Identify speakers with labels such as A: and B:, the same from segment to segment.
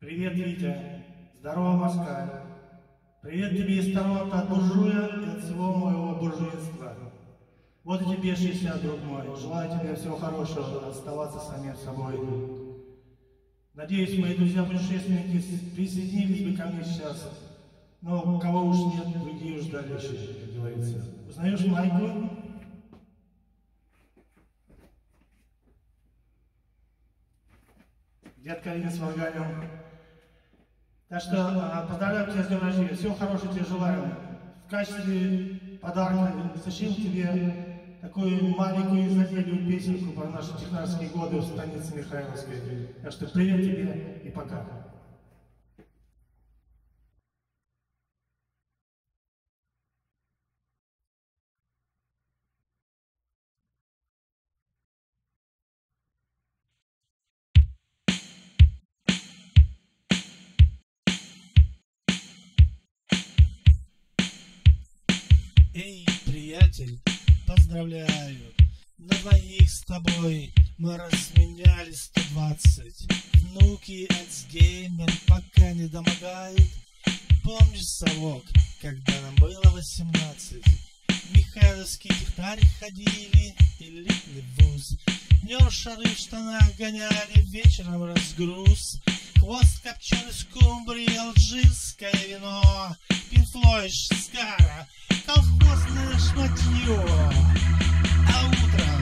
A: Привет, Витя. Здорово, Москва. Привет тебе из Торонто от буржуя и от всего моего буржуинства. Вот и тебе 60, друг мой. Желаю тебе всего хорошего, оставаться самим собой. Надеюсь, мои друзья-путешественники присоединились бы ко мне сейчас. Но кого уж нет, другие уж ждали еще, как говорится. Узнаешь Майку? Дед Калинин с Варганем. Так что а, поздравляю тебя с днем рождения. Всего хорошего тебе желаю. В качестве подарка сочинил тебе такую маленькую изобилию песенку про наши технарские годы в станице Михайловской. Так что привет тебе и пока.
B: Эй, приятель, поздравляю, на двоих с тобой мы разменяли 120. Внуки Альцгеймер пока не домогают. Помнишь, совок, когда нам было 18? В Михайловский технарь ходили, элитный вуз. Днем шары в штанах гоняли, вечером разгруз. Хвост копченый скумбрии, алжирское вино, Пинфлойд, Скара, колхозное шматье. А утром.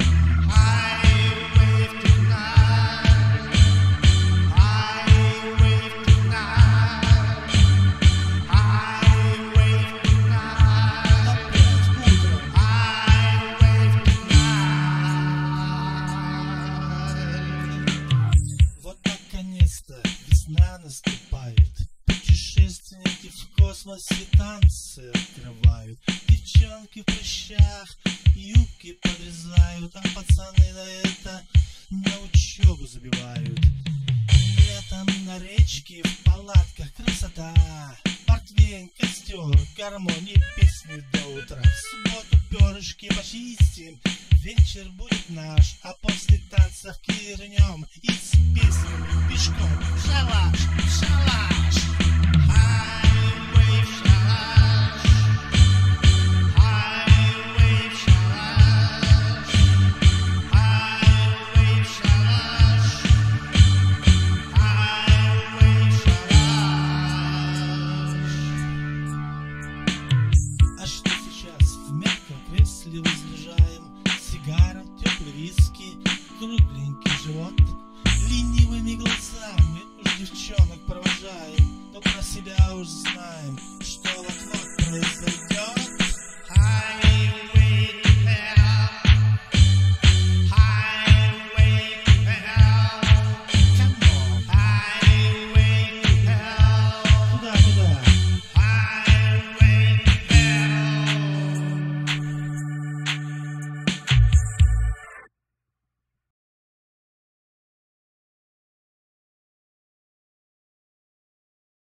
B: Вот наконец-то весна наступает. Космосе танцы открывают. Девчонки в прыщах юбки подрезают, а пацаны на это на учебу забивают. Летом на речке в палатках красота. Портвейн, костер, гармонии, песни до утра. В субботу перышки почистим, вечер будет наш, а после танцев кирнем и с песнями пешком. шалаш, кресле возлежаем? Сигара, теплый виски, кругленький живот. Ленивыми глазами уж девчонок провожаем, но про себя уж знаем,